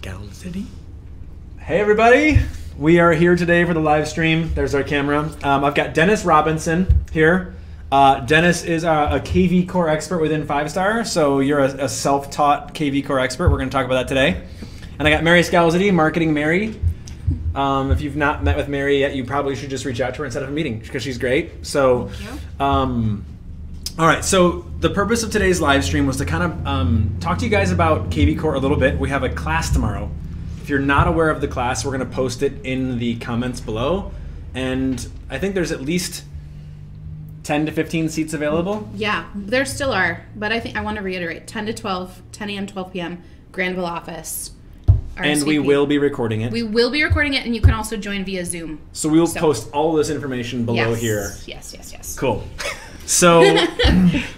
Scalzity. Hey everybody, we are here today for the live stream. There's our camera. Um, I've got Dennis Robinson here. Uh, Dennis is a, a KV Core expert within Five Star, so you're a, a self-taught KV Core expert. We're going to talk about that today. And I got Mary Scalzity, Marketing Mary. Um, if you've not met with Mary yet, you probably should just reach out to her and set up a meeting because she's great. So, Thank um, all right. So the purpose of today's live stream was to kind of um, talk to you guys about KV Core a little bit. We have a class tomorrow. If you're not aware of the class, we're going to post it in the comments below. And I think there's at least 10 to 15 seats available. Yeah, there still are, but I think I want to reiterate: 10 to 12, 10 a.m. 12 p.m. Granville office. And we will be recording it. We will be recording it, and you can also join via Zoom. so we will so- post all this information below yes. here. Yes, yes, yes. Cool. So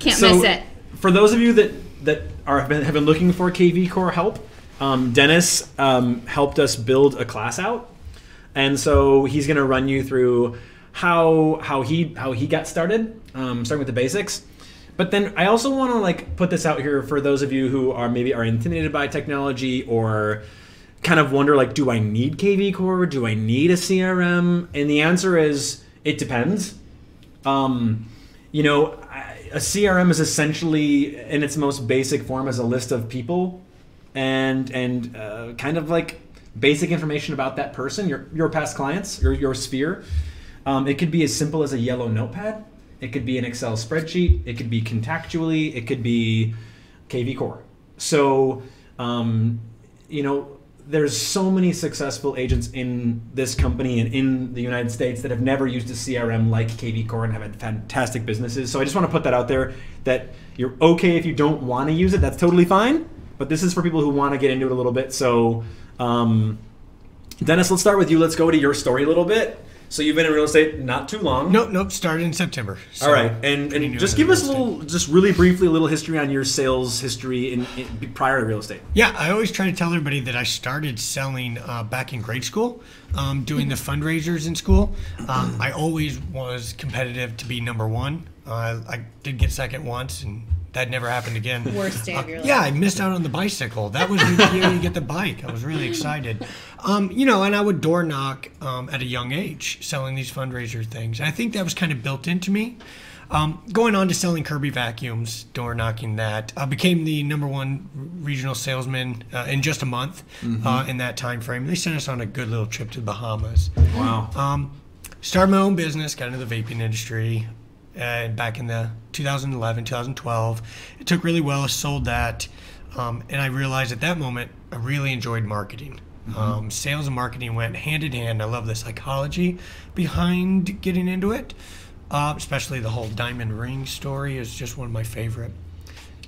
Can't so miss it. for those of you that that are have been, have been looking for KV Core help, um, Dennis um, helped us build a class out, and so he's going to run you through how how he how he got started, um, starting with the basics. But then I also want to like put this out here for those of you who are maybe are intimidated by technology or kind of wonder like, do I need KV Core? Do I need a CRM? And the answer is it depends. Um, you know, a CRM is essentially in its most basic form as a list of people and and uh, kind of like basic information about that person, your your past clients, your your sphere. Um, it could be as simple as a yellow notepad. It could be an Excel spreadsheet. It could be Contactually. It could be KV Core. So, um, you know, there's so many successful agents in this company and in the United States that have never used a CRM like KV Core and have had fantastic businesses. So I just want to put that out there that you're okay if you don't want to use it. That's totally fine. But this is for people who want to get into it a little bit. So, um, Dennis, let's start with you. Let's go to your story a little bit. So you've been in real estate not too long. Nope, nope. Started in September. So All right, and, and just give us a little, just really briefly, a little history on your sales history in, in prior to real estate. Yeah, I always try to tell everybody that I started selling uh, back in grade school, um, doing the fundraisers in school. Um, I always was competitive to be number one. Uh, I did get second once, and that never happened again. Worst day of your life. Yeah, I missed out on the bicycle. That was the year you get the bike. I was really excited. Um, you know, and I would door knock um, at a young age, selling these fundraiser things. I think that was kind of built into me. Um, going on to selling Kirby vacuums, door knocking that, I became the number one regional salesman uh, in just a month uh, in that time frame. They sent us on a good little trip to the Bahamas. Wow. Um, started my own business, got into the vaping industry uh, back in the 2011, 2012. It took really well. I sold that. Um, and I realized at that moment, I really enjoyed marketing. Um, sales and marketing went hand in hand. I love the psychology behind getting into it, uh, especially the whole diamond ring story is just one of my favorite.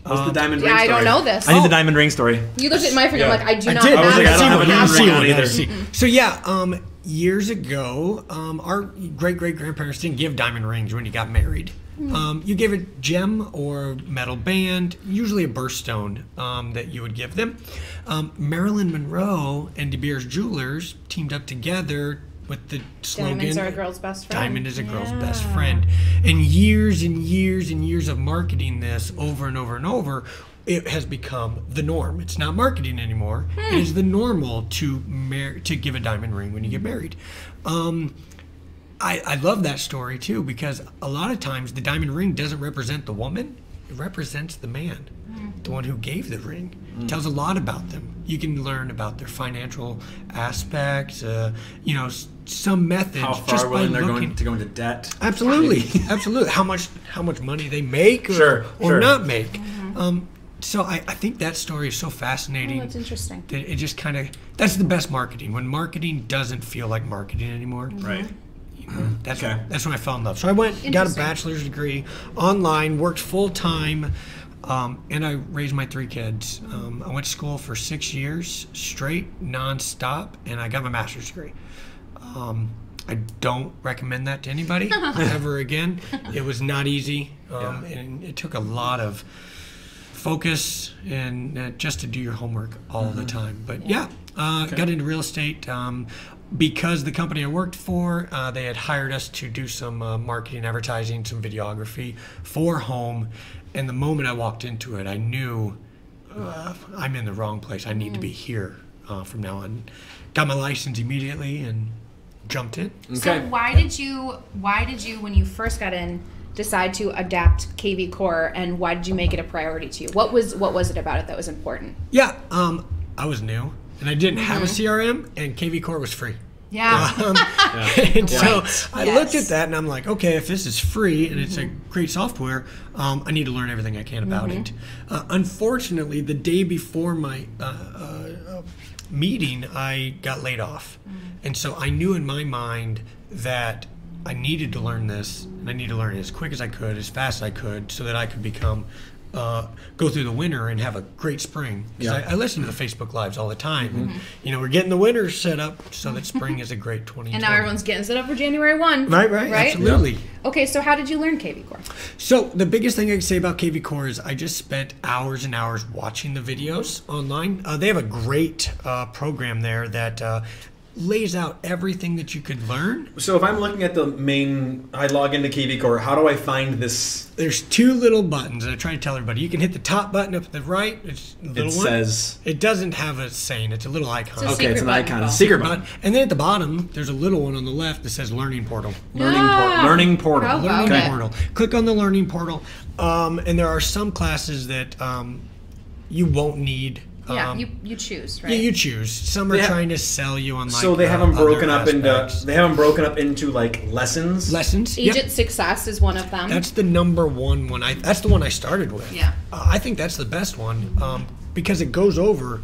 What's the diamond Yeah, ring I story? don't know this. I need the Oh. diamond ring story. You looked at my finger Yeah. like I do I not did. have I was like, I don't have a it. diamond see ring one on either. either. So yeah, um, years ago, um, our great great grandparents didn't give diamond rings when you got married. Um, you gave a gem or metal band, usually a birthstone um, that you would give them. Um, Marilyn Monroe and De Beers Jewelers teamed up together with the slogan Diamonds are a girl's best friend. Diamond is a girl's best friend. And years and years and years of marketing this over and over and over, it has become the norm. It's not marketing anymore. It is the normal to mar- to give a diamond ring when you get married. Um, I, I love that story too because a lot of times the diamond ring doesn't represent the woman; it represents the man, the one who gave the ring. It tells a lot about them. You can learn about their financial aspects, uh, you know, some methods How just far willing they're looking. going to go into debt. Absolutely, absolutely. How much how much money they make or, Sure, or sure. not make. Um, so I, I think that story is so fascinating. Oh, that's interesting. that it just kind of that's the best marketing when marketing doesn't feel like marketing anymore. Right. You know, that's Okay. that's when I fell in love. So I went, got a bachelor's degree online, worked full time, um, and I raised my three kids. Um, I went to school for six years straight, nonstop, and I got my master's degree. Um, I don't recommend that to anybody ever again. It was not easy, um, Yeah. and it took a lot of focus and uh, just to do your homework all the time. But yeah, uh, got into real estate um, because the company I worked for, uh, they had hired us to do some uh, marketing, advertising, some videography for home. And the moment I walked into it, I knew uh, I'm in the wrong place. I need to be here. uh, from now on. Got my license immediately and jumped in. So why did you why did you when you first got in decide to adapt KV Core and why did you make it a priority to you? What was what was it about it that was important? Yeah, um, I was new and I didn't have a Mm-hmm. CRM, and KV Core was free. Yeah. Um, and so Right. I Yes. looked at that and I'm like, okay, if this is free and it's a great software, um, I need to learn everything I can about it. Uh, unfortunately, the day before my uh, uh, uh, meeting, I got laid off. And so I knew in my mind that I needed to learn this and I needed to learn it as quick as I could, as fast as I could, so that I could become. Uh, go through the winter and have a great spring. 'Cause Yeah. I, I listen to the Facebook lives all the time. And, you know, we're getting the winter set up so that spring is a great 20. and now everyone's getting set up for January 1. Right, right, absolutely. Okay, so how did you learn KV Core? So the biggest thing I can say about KV Core is I just spent hours and hours watching the videos online. Uh, they have a great uh, program there that uh, lays out everything that you could learn. So if I'm looking at the main, I log into KV Core. How do I find this? There's two little buttons, I try to tell everybody you can hit the top button up at the right. It's the little It one. says it doesn't have a saying. It's a little icon. It's a okay, it's secret an button, icon, a secret button, and then at the bottom, there's a little one on the left that says Learning Portal. learning Ah, por- learning portal. how about Learning it? portal. Click on the learning portal, um, and there are some classes that um, you won't need. Yeah, um, you you choose, right? yeah, you choose. Some are They trying to sell you on like. so they uh, have them broken up into they have them broken up into like lessons. lessons. Yep. Success is one of them. That's the number one one. I that's the one I started with. Yeah. Uh, I think that's the best one um, because it goes over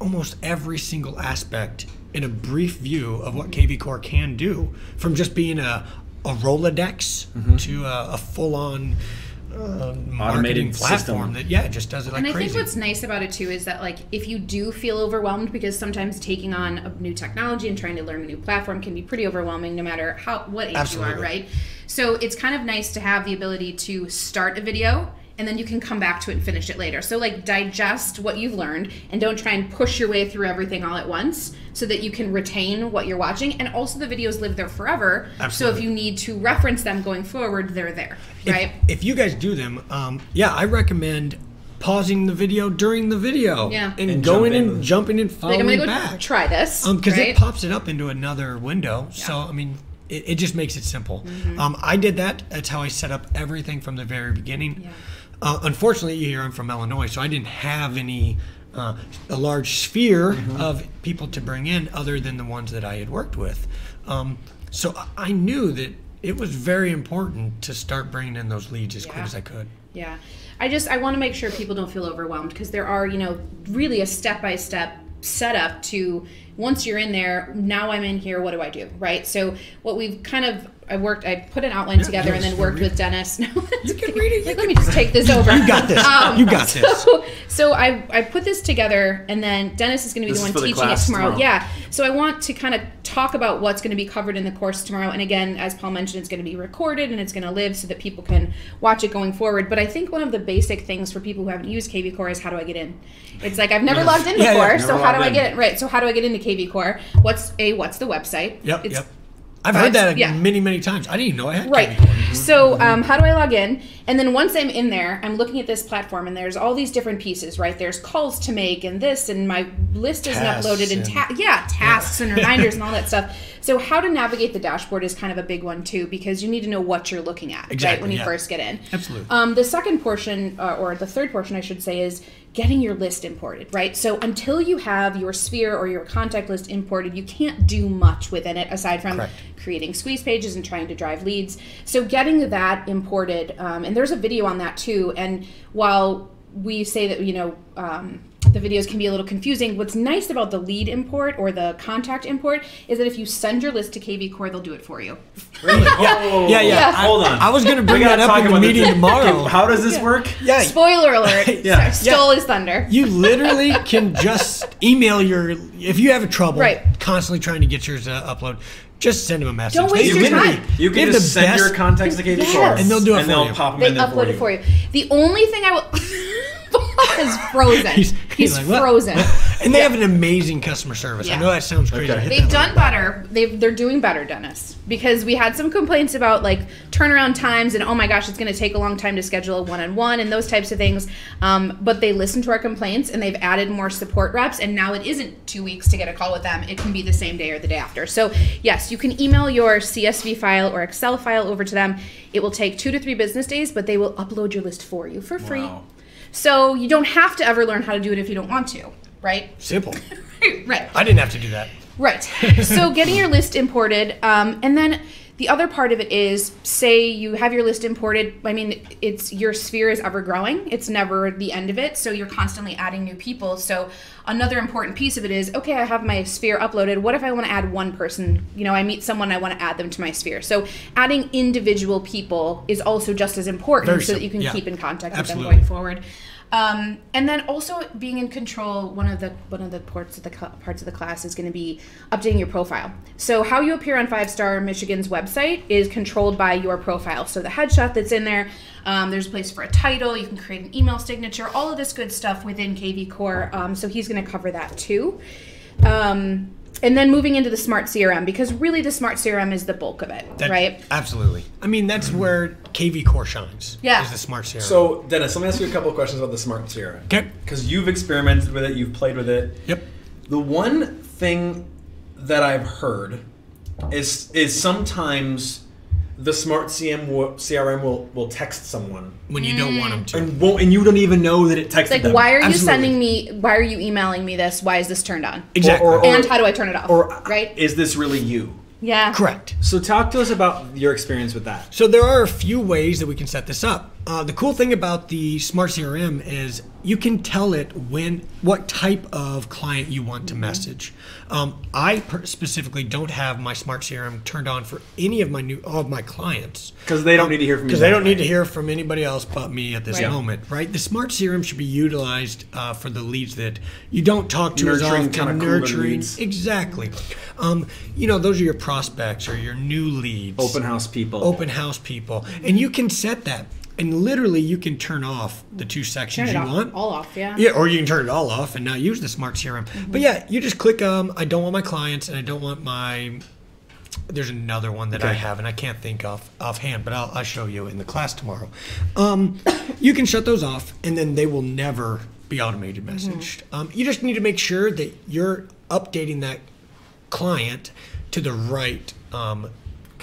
almost every single aspect in a brief view of what KV Core can do, from just being a a Rolodex Mm-hmm. to a, a full on. Uh, Automated platform system. that yeah it just does it like and I crazy. think what's nice about it too is that like if you do feel overwhelmed because sometimes taking on a new technology and trying to learn a new platform can be pretty overwhelming no matter how what age you are, right? So it's kind of nice to have the ability to start a video and then you can come back to it and finish it later. So like digest what you've learned and don't try and push your way through everything all at once so that you can retain what you're watching and also the videos live there forever. Absolutely. So if you need to reference them going forward, they're there, right? if you guys do them, um, yeah, I recommend pausing the video during the video Yeah. and, And going jump in. and jumping and like I'm gonna go back. try this. Um, because right? it pops it up into another window. Yeah. So I mean, it, it just makes it simple. Mm-hmm. Um, I did that. That's how I set up everything from the very beginning. Yeah. Uh, unfortunately, you hear I'm from Illinois, so I didn't have any uh, a large sphere Mm-hmm. of people to bring in other than the ones that I had worked with. Um, so I- I knew that it was very important to start bringing in those leads as quick as I could. Yeah. I just I want to make sure people don't feel overwhelmed because there are, you know, really a step-by-step setup to once you're in there, now I'm in here, what do I do? Right? So what we've kind of I worked I put an outline together and then worked with Dennis. No, You can read it. You like, let me just take this over. You got this. Um, you got this. So, so I, I put this together, and then Dennis is going to be This the one for the teaching it tomorrow. tomorrow. Yeah. So I want to kind of talk about what's going to be covered in the course tomorrow. And again, as Paul mentioned, it's going to be recorded and it's going to live so that people can watch it going forward. But I think one of the basic things for people who haven't used KV Core is how do I get in? It's like I've never logged in Yeah, before, yeah, so how do logged I get it? Right. So how do I get into KV Core? What's a what's the website? Yep. It's yep. I've heard that yeah. many, many times. I didn't even know I had Right. So, um, how do I log in? And then once I'm in there, I'm looking at this platform, and there's all these different pieces, right? There's calls to make, and this, and my list isn't Tasks uploaded, and and- ta- yeah, tasks and reminders and all that stuff. So, how to navigate the dashboard is kind of a big one too, because you need to know what you're looking at, right, when you yeah. first get in. Absolutely. Um, the second portion, uh, or the third portion, I should say, is getting your list imported, right? So until you have your sphere or your contact list imported, you can't do much within it aside from Correct. creating squeeze pages and trying to drive leads. So getting that imported, um, and there's a video on that too. And while we say that you know um, the videos can be a little confusing, what's nice about the lead import or the contact import is that if you send your list to KV Core, they'll do it for you. Really? Yeah, yeah. Yeah. I, Hold on. I was going to bring that up in the meeting this. tomorrow. Okay, How does this work? yeah, Spoiler alert! Yeah. Stole his thunder. you literally can just email your if you have a trouble Right. constantly trying to get yours uh, upload. Just send them a message. Don't waste you your time. You can just send best. your contacts to KV yes. Core. And they'll do it and for they'll you. pop them They in there upload for it for you. The only thing I will. Is frozen. He's, like, "What?" frozen. And they have an amazing customer service. I know that sounds crazy. Okay. They've that done better. They've they're doing better, Dennis. Because we had some complaints about like turnaround times and oh my gosh, it's going to take a long time to schedule a one on one and those types of things. Um, but they listened to our complaints and they've added more support reps. And now it isn't two weeks to get a call with them. It can be the same day or the day after. So yes, you can email your CSV file or Excel file over to them. It will take two to three business days, but they will upload your list for you for free. Wow. So you don't have to ever learn how to do it if you don't want to, right? Simple. right. I didn't have to do that. Right. so getting your list imported, um, and then the other part of it is, say you have your list imported. I mean, it's your sphere is ever growing. It's never the end of it. So you're constantly adding new people. So another important piece of it is, okay, I have my sphere uploaded. What if I want to add one person? You know, I meet someone, I want to add them to my sphere. So adding individual people is also just as important, Very so that you can Yeah. keep in contact Absolutely. with them going forward. Um, and then also being in control. One of the one of the parts of the parts of the class is going to be updating your profile. So how you appear on Five Star Michigan's website is controlled by your profile. So the headshot that's in there. Um, there's a place for a title. You can create an email signature. All of this good stuff within KV Core. Um, so he's going to cover that too. Um, and then moving into the smart CRM because really the smart CRM is the bulk of it, That- right? Absolutely. I mean, that's where KV Core shines. Yeah. Is the smart CRM. So, Dennis, let me ask you a couple of questions about the smart CRM. Okay. Because you've experimented with it, you've played with it. Yep. The one thing that I've heard is is sometimes the smart CM will, CRM will will text someone When you don't want them to. and won't and you don't even know that it texted Like, them. why are you Absolutely. sending me? Why are you emailing me this? Why is this turned on? Exactly. Or- or- and how do I turn it off? or right? is this really you? Yeah. Correct. So talk to us about your experience with that. So there are a few ways that we can set this up. Uh, the cool thing about the smart CRM is you can tell it when what type of client you want to message. Um, I per- specifically don't have my smart CRM turned on for any of my new all of my clients Because they don't need to hear from because they don't need to hear from anybody else but me at this Right. moment, right? The smart CRM should be utilized uh, for the leads that you don't talk to as often. kinda nurturing, leads. exactly. Um, you know, those are your prospects or your new leads Open house people. open house people and you can set that and literally you can turn off the two sections Turn it you off. want All off. Yeah. yeah or you can turn it all off and not use the smart crm but yeah you just click um i don't want my clients and i don't want my there's another one that i have and i can't think of offhand but i'll, I'll show you in the class tomorrow um, you can shut those off and then they will never be automated messaged um, you just need to make sure that you're updating that client to the right um,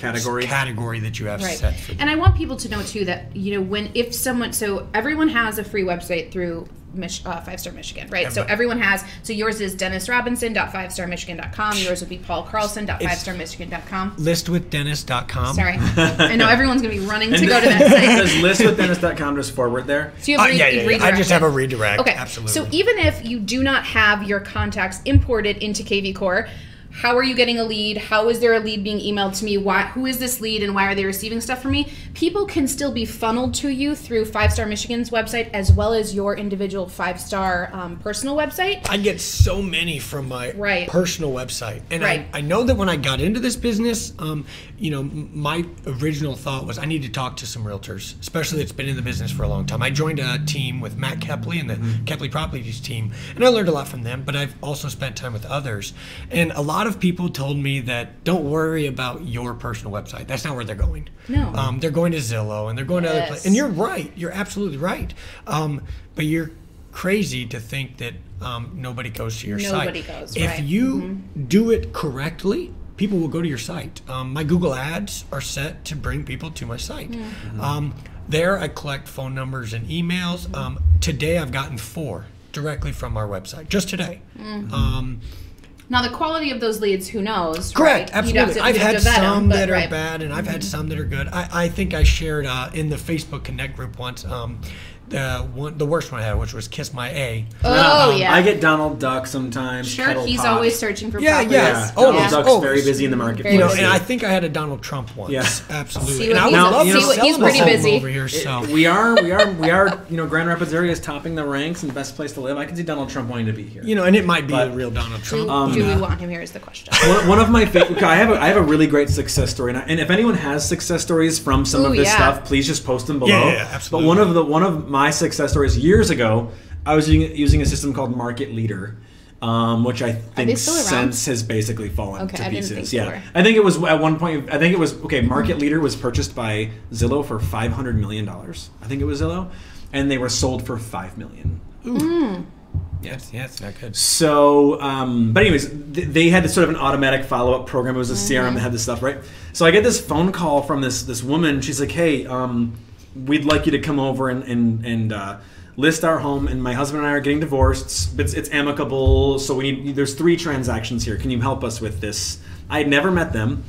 Category. category that you have Right. set for them. And I want people to know too that you know when if someone so everyone has a free website through Mich- uh, Five Star Michigan, right? So everyone has. So yours is dennisrobinson.fivestarmichigan.com. Yours would be Paul paulcarlson.fivestarmichigan.com. listwithdennis.com. Sorry, I know everyone's gonna be running to And go to that site. Does listwithdennis.com just forward there? So you Uh, have re- yeah, yeah, yeah. I just have a redirect. Okay. Absolutely. So even if you do not have your contacts imported into KV Core, how are you getting a lead? How is there a lead being emailed to me? Why? Who is this lead, and why are they receiving stuff from me? People can still be funneled to you through Five Star Michigan's website as well as your individual Five Star um, personal website. I get so many from my Right. personal website. And Right. I, I know that when I got into this business, um, you know, my original thought was I need to talk to some realtors, especially that's been in the business for a long time. I joined a team with Matt Kepley and the Kepley Properties team, and I learned a lot from them, but I've also spent time with others. And a lot of people told me that don't worry about your personal website. That's not where they're going. No. Um, they're going to Zillow and they're going to other places. And you're right. You're absolutely right. Um, but you're crazy to think that um, nobody goes to your Nobody site. goes, If right. Mm-hmm. you do it correctly, people will go to your site. Um, my Google ads are set to bring people to my site. Mm-hmm. Um, there, I collect phone numbers and emails. Um, today, I've gotten four directly from our website. Just today. Mm-hmm. Now the quality of those leads, who knows? Correct, right? Absolutely. I've had to vet 'em, some but that are right. Mm-hmm. bad, and I've had some that are good. I, I think I shared uh, in the Facebook Connect group once um, the one, the worst one I had, which was Kiss My A. Oh Um, yeah. I get Donald Duck sometimes. sure. He's Pot. always searching for Yeah, properties. yeah. Yeah, Oh, Donald yeah. Duck's Oh, very busy in the market. You know, Very and I think I had a Donald Trump once. Yeah. absolutely. See and what I he's- would love see to what- sell he's pretty busy. over here. So we are, we are, we are. You know, Grand Rapids area is topping the ranks and best place to live. I can see Donald Trump wanting to be here. you know, and it might be But- a real Donald Do, Trump. do we uh, want him here? Is the question. one, one of my favorite. I have a, I have a really great success story, and, I, and if anyone has success stories from some Ooh, of this yeah. stuff, please just post them below. Yeah, yeah, absolutely. But one of the one of my success stories years ago, I was using, using a system called Market Leader, um, which I think still since has basically fallen Okay, to I didn't pieces. think yeah, were. I think it was at one point. I think it was okay. Market Leader was purchased by Zillow for five hundred million dollars. I think it was Zillow, and they were sold for five million. Ooh, Yes, yeah, it's not good. So, um, but anyways, th- they had this sort of an automatic follow up program. It was a Mm-hmm. CRM that had this stuff, right? So I get this phone call from this this woman. She's like, "Hey, um, we'd like you to come over and and and uh, list our home. And my husband and I are getting divorced. It's, it's amicable, so we need. There's three transactions here. Can you help us with this?" I had never met them,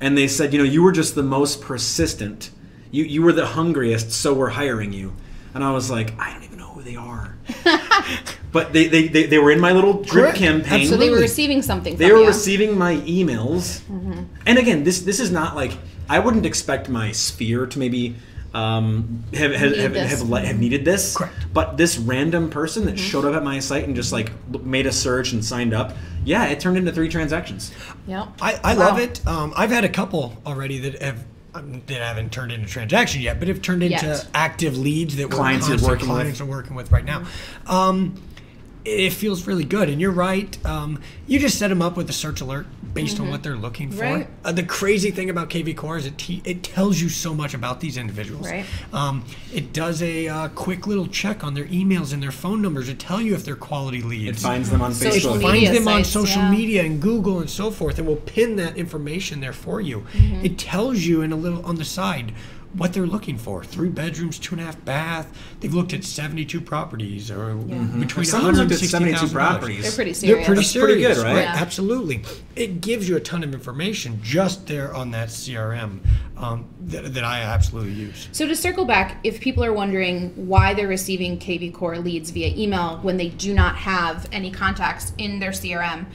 and they said, "You know, you were just the most persistent. You you were the hungriest, so we're hiring you." And I was like, "I don't even know who they are." But they, they, they, they were in my little drip Correct. campaign. So they were receiving something They from were you. receiving my emails, and again, this this is not like I wouldn't expect my sphere to maybe um, have have, have, this. have, have needed this. Correct. But this random person that showed up at my site and just like made a search and signed up, yeah, it turned into three transactions. Yep. I, I Wow. love it. Um, I've had a couple already that have um, that haven't turned into transaction yet, but have turned into Yet. active leads that Clients we're you're constant working with. clients are working with right now. Um, it feels really good, and you're right. Um, you just set them up with a search alert based on what they're looking for. Right. Uh, the crazy thing about KV Core is it te- it tells you so much about these individuals. Right. Um, it does a uh, quick little check on their emails and their phone numbers to tell you if they're quality leads. It finds them on Social Facebook. media. finds them on social yeah. media and Google and so forth, and will pin that information there for you. Mm-hmm. It tells you in a little on the side what they're looking for: three bedrooms, two and a half bath. They've looked at seventy-two properties, or between Someone's one looked hundred at sixty 72 thousand properties. They're pretty serious. They're pretty That's pretty good, right? Yeah. Absolutely. It gives you a ton of information just there on that CRM um, that, that I absolutely use. So to circle back, if people are wondering why they're receiving KV Core leads via email when they do not have any contacts in their CRM,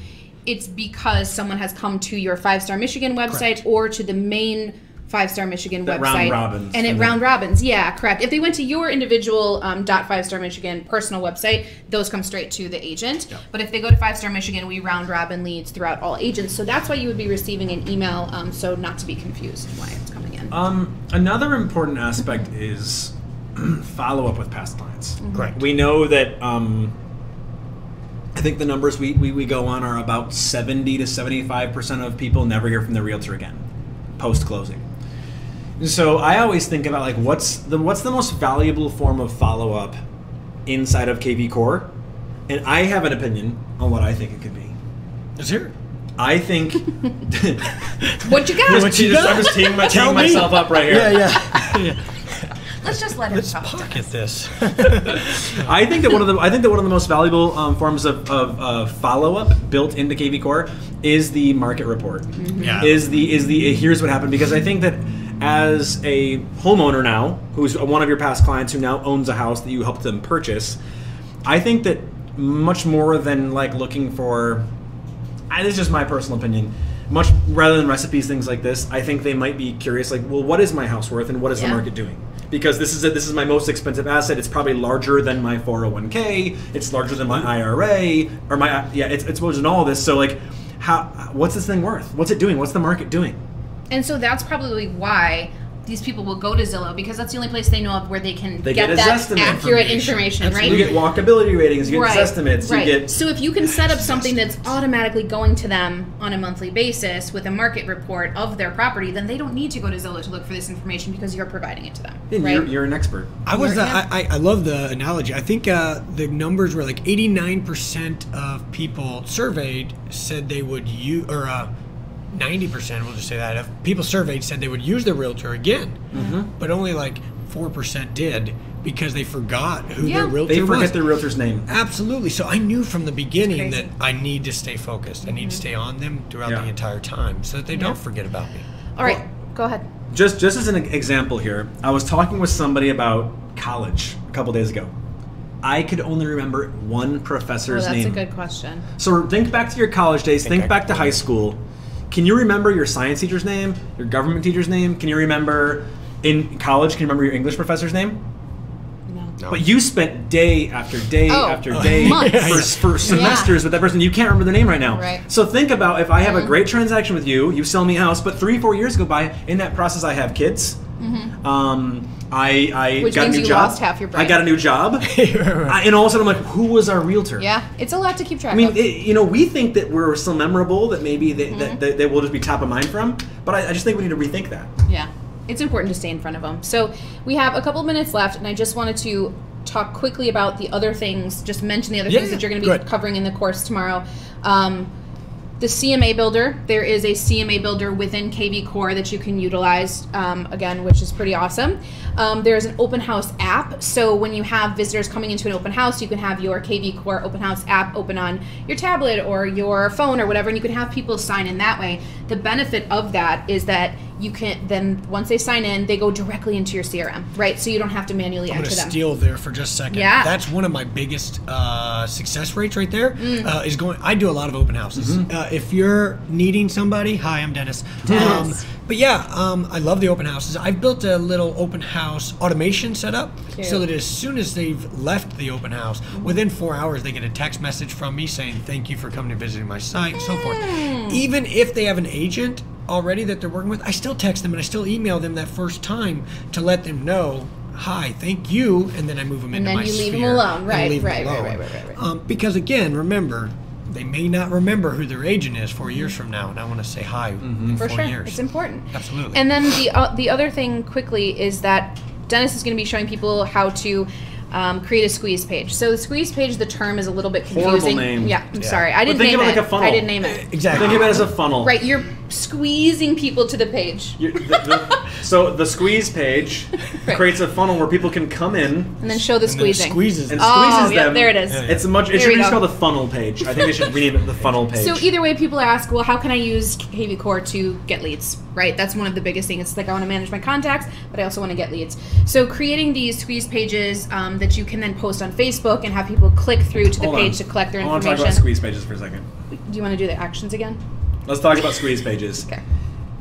it's because someone has come to your Five Star Michigan website Correct. or to the main Five Star Michigan That website. round robins And it round the- robins, yeah, correct. If they went to your individual um, dot Five Star Michigan personal website, those come straight to the agent. But if they go to Five Star Michigan, we round robin leads throughout all agents. So that's why you would be receiving an email. Um, so not to be confused why it's coming in. Um, another important aspect is follow up with past clients. Correct. We know that um, I think the numbers we, we, we go on are about 70 to 75% of people never hear from their realtor again post closing. So I always think about like what's the what's the most valuable form of follow up inside of KV Core, and I have an opinion on what I think it could be. Is here? I think What you got? What you just, got? I'm just teeing, my, teeing myself up right here. Yeah, yeah. Let's just let her Let's talk. pocket this. I think that one of the I think that one of the most valuable um, forms of, of uh, follow up built into KV Core is the market report. Yeah. Is the is the here's what happened because I think that as a homeowner now who's one of your past clients who now owns a house that you helped them purchase, I think that much more than like looking for and this is just my personal opinion. Much rather than recipes, things like this, I think they might be curious, like, well, what is my house worth, and what is the market doing? Because this is a, this is my most expensive asset. It's probably larger than my 401k. It's larger than my IRA, or my yeah. It's it's larger than all of this. So like, how what's this thing worth? What's it doing? What's the market doing? And so that's probably why these people will go to Zillow because that's the only place they know of where they can They get, get that accurate information. information, right? You get walkability ratings. You get right. estimates. Right. You get so if you can set up something that's automatically going to them on a monthly basis with a market report of their property, then they don't need to go to Zillow to look for this information because you're providing it to them. and right? you're, you're an expert. I was. You're- The. I, I I love the analogy. I think uh, the numbers were like eighty nine percent of people surveyed said they would use, or uh, ninety percent. We'll just say that of people surveyed said they would use their realtor again, Mm-hmm. but only like four percent did because they forgot who Yeah. their realtor They was. forget their realtor's name. Absolutely. So I knew from the beginning that I need to stay focused. I need to stay on them throughout Yeah. the entire time so that they don't forget about me. All right, go ahead. Just just as an example here, I was talking with somebody about college a couple days ago. I could only remember one professor's that's name. That's a good question. So think back to your college days. Think I back to high school. Can you remember your science teacher's name? Your government teacher's name? Can you remember in college? Can you remember your English professor's name? No. No. But you spent day after day Oh, after day months. for, for semesters with that person. You can't remember their name right now. Right. So think about if I have a great transaction with you, you sell me a house, but three, four years go by. In that process, I have kids. Mm-hmm. Um, I, I Which got means a new you job. lost half your I got a new job, I, and all of a sudden I'm like, who was our realtor? Yeah, it's a lot to keep track I mean, of. it, you know, we think that we're so memorable that maybe they, Mm-hmm. that, that they will just be top of mind from, but I, I just think we need to rethink that. Yeah, it's important to stay in front of them. So we have a couple minutes left, and I just wanted to talk quickly about the other things. Just mention the other Yeah, things that you're going to be good. covering in the course tomorrow. Um, the CMA builder. There is a CMA builder within KV Core that you can utilize, um, again, which is pretty awesome. Um, there's an open house app. So when you have visitors coming into an open house, you can have your KV Core open house app open on your tablet or your phone or whatever, and you can have people sign in that way. The benefit of that is that you can then once they sign in, they go directly into your CRM, right? So you don't have to manually I'm enter going to them. steal there for just a second. Yeah. That's one of my biggest uh, success rates right there. Mm. Uh, is going. I do a lot of open houses. Mm-hmm. Uh, if you're needing somebody, hi, I'm Dennis. Um, but yeah, um, I love the open houses. I've built a little open house automation setup Cute. so that as soon as they've left the open house, within four hours they get a text message from me saying thank you for coming to visiting my site and so forth. Hmm. Even if they have an agent already that they're working with, I still text them and I still email them that first time to let them know. Hi, thank you, and then I move them into then my you leave sphere alone. and Right, leave 'em right, right, alone. right, right, right, right. Um, because again, remember, they may not remember who their agent is four years from now, and I want to say hi in For four sure, years. it's important. Absolutely. And then the uh, the other thing quickly is that Dennis is going to be showing people how to um, create a squeeze page. So the squeeze page, the term is a little bit Horrible confusing. name. Yeah, I'm Yeah. sorry, I didn't think name of it it. like a funnel. I didn't name it. exactly. Think of it as a funnel. Right, you're squeezing people to the page, You- the- the- so the squeeze page Right. creates a funnel where people can come in and then show the And then squeezing. squeezes. and them. Oh, squeezes yep, them. there it is. Yeah, yeah. It's a much. It There should we be just go. called the funnel page. I think they should rename it the funnel page. So either way, people ask, well, how can I use KV Core to get leads? Right, that's one of the biggest things. It's like I want to manage my contacts, but I also want to get leads. So creating these squeeze pages um, that you can then post on Facebook and have people click through to the Hold page on. to collect their I want to information. talk about squeeze pages for a second. Do you want to do the actions again? Let's talk about squeeze pages. Okay,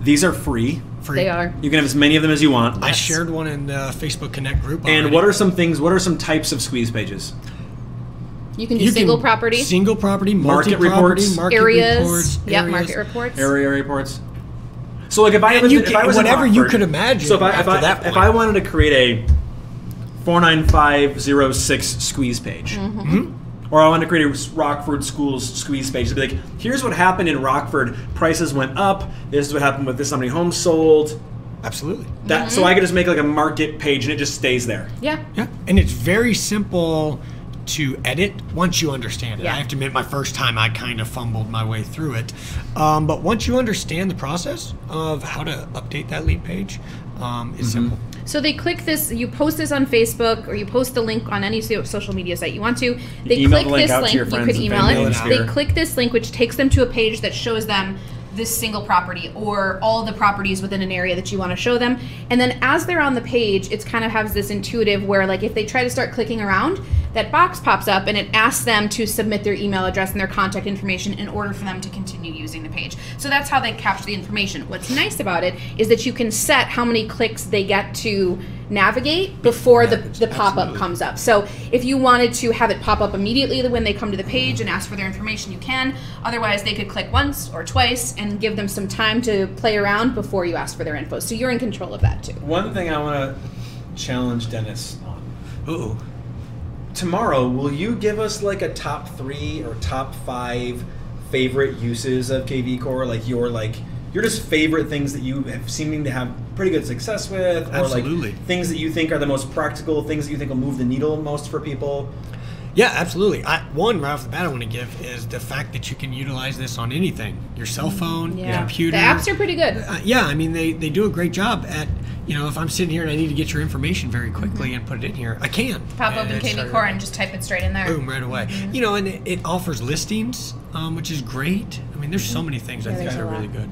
These are free. Free. they are. You can have as many of them as you want. I shared one in the Facebook Connect group. And already. what are some things? What are some types of squeeze pages? You can do You single can- property, single property, Market multi-property, reports. market areas. reports, Yep, areas. market reports. Area reports. So like if I And lived you if can- I was in whatever you Rockford- could imagine So if I if after I, that if point. I wanted to create a four nine five zero six squeeze page, Mm-hmm. Or I want to create a Rockford schools squeeze page to be like, here's what happened in Rockford. Prices went up. This is what happened with this how many homes sold. Absolutely. That so I could just make like a market page and it just stays there. Yeah. Yeah, and it's very simple to edit once you understand it. Yeah. I have to admit, my first time I kind of fumbled my way through it, um, but once you understand the process of how to update that lead page, um, it's simple. So they click this. You post this on Facebook, or you post the link on any so- social media site you want to. They email click the link this link. You could email it. They click this link, which takes them to a page that shows them this single property or all the properties within an area that you want to show them. And then as they're on the page, it's kind of has this intuitive where like if they try to start clicking around, that box pops up and it asks them to submit their email address and their contact information in order for them to continue using the page. So that's how they capture the information. What's nice about it is that you can set how many clicks they get to navigate before the, the pop-up comes up. So if you wanted to have it pop up immediately when they come to the page and ask for their information, you can. Otherwise, they could click once or twice and give them some time to play around before you ask for their info. So you're in control of that too. One thing I want to challenge Dennis on. Ooh. Tomorrow will you give us like a top three or top five favorite uses of kv core like your like your just favorite things that you have seeming to have pretty good success with or Absolutely. like things that you think are the most practical things that you think will move the needle most for people Yeah, absolutely. I, one right off the bat I want to give is the fact that you can utilize this on anything, your cell phone, your computer. The apps are pretty good. Uh, yeah, I mean they, they do a great job at you know if I'm sitting here and I need to get your information very quickly and put it in here, I can Mm-hmm. Pop open And KV start- Core and just type it straight in there. boom right away. Mm-hmm. You know, and it, it offers listings, um, which is great. I mean, there's so many things I think there's that a are really good.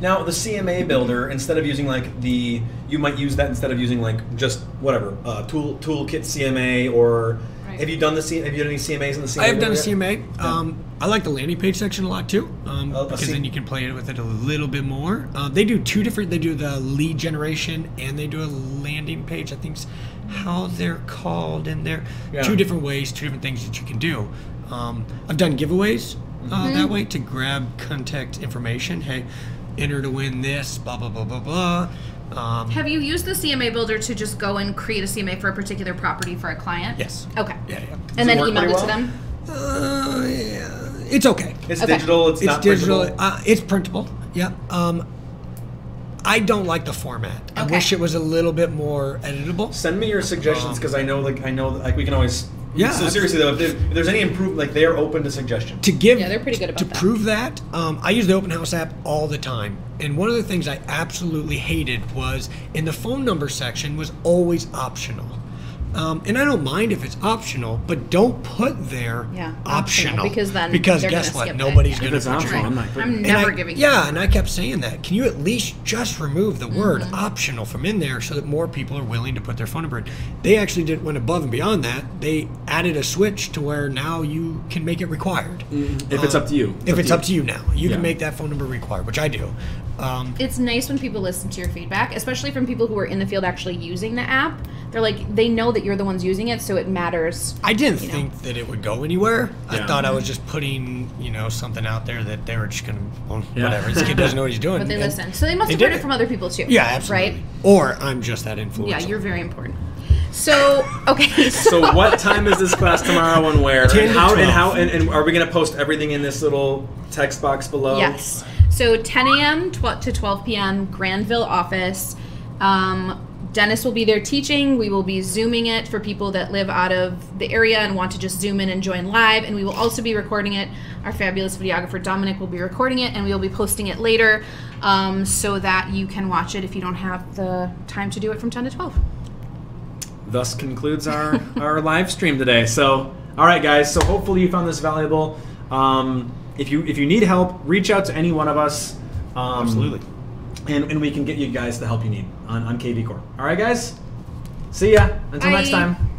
now the cma builder instead of using like the you might use that instead of using like just whatever uh, tool toolkit cma or Right. have you done the C, have you done any cmas in the CMA I have done a builder yet? CMA. Um, I like the landing page section a lot too, um, Oh, because see. then you can play it with it a little bit more. Uh, they do two different. They do the lead generation and they do a landing page. I think's how they're called, and they're Yeah. two different ways, two different things that you can do. Um, I've done giveaways uh, that way to grab contact information. Hey, enter to win this. Blah blah blah blah blah. Um, Have you used the CMA builder to just go and create a CMA for a particular property for a client? yes. Okay. Yeah, yeah. And then it work email it pretty to them. Uh, yeah. It's okay. It's Okay. digital. It's, It's not digital. printable. Uh, it's printable. Yeah. Um, I don't like the format. Okay. I wish it was a little bit more editable. Send me your suggestions Um, because I know, like, I know, like, we can always. Yeah, So seriously though, if, there- if there's any improvement, like, they are open to suggestions. to give Yeah, they're pretty good about to that. prove that um, i use the open house app all the time and one of the things i absolutely hated was in the phone number section was always optional um, and i don't mind if it's optional but don't put there Yeah, optional, optional because then because guess gonna what skip nobody's yeah. going to put optional, your I'm not. I'm and never I- giving. yeah and i kept saying that can you at least just remove the word Mm-hmm. optional from in there so that more people are willing to put their phone number in they actually did went above and beyond that they added a switch to where now you can make it required If it's up to you. if it's up to you now, you Yeah. can make that phone number required, which I do. Um, It's nice when people listen to your feedback, especially from people who are in the field actually using the app. They're like, they know that you're the ones using it, so it matters. I didn't You know. think that it would go anywhere. I thought I was just putting, you know, something out there that they were just gonna, well, Yeah. whatever. This kid doesn't know what he's doing. But they and- listen. So they must they have did heard it it. from other people too. Yeah, absolutely. Right? Or I'm just that influential. Yeah, you're very important. So, okay. So, So what time is this class tomorrow and where? 10 And to how and how and, and are we gonna post everything in this little text box below? Yes. So 10 a.m. to 12 p.m. Granville office. Um, Dennis will be there teaching. We will be zooming it for people that live out of the area and want to just zoom in and join live. And we will also be recording it. Our fabulous videographer Dominic will be recording it, and we will be posting it later, um, so that you can watch it if you don't have the time to do it from 10 to 12. Thus concludes our our live stream today. So all right, guys. So hopefully you found this valuable. Um, if you if you need help, reach out to any one of us. Um, Absolutely. And, and we can get you guys the help you need on, on KV Core. All right, guys. See ya. Until next time.